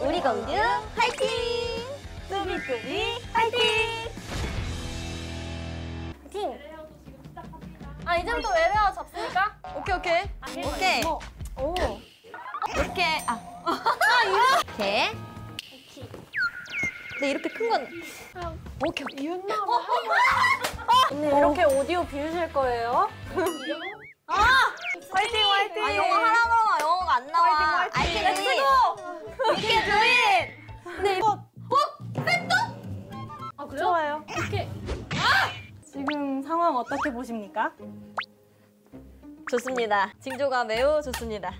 우리 공주 화이팅! 뚜비뚜비 파이팅! 화이팅! 아 이제부터 외래어 잡습니까? 오케이 오케이. 오케이. 오. 이렇게 아. 이렇게. 근데 이렇게 큰 건. 오케이 오케이. 언니 이렇게 오디오 비우실 거예요? 화 좋아요. 이렇게 지금 상황 어떻게 보십니까? 좋습니다. 징조가 매우 좋습니다.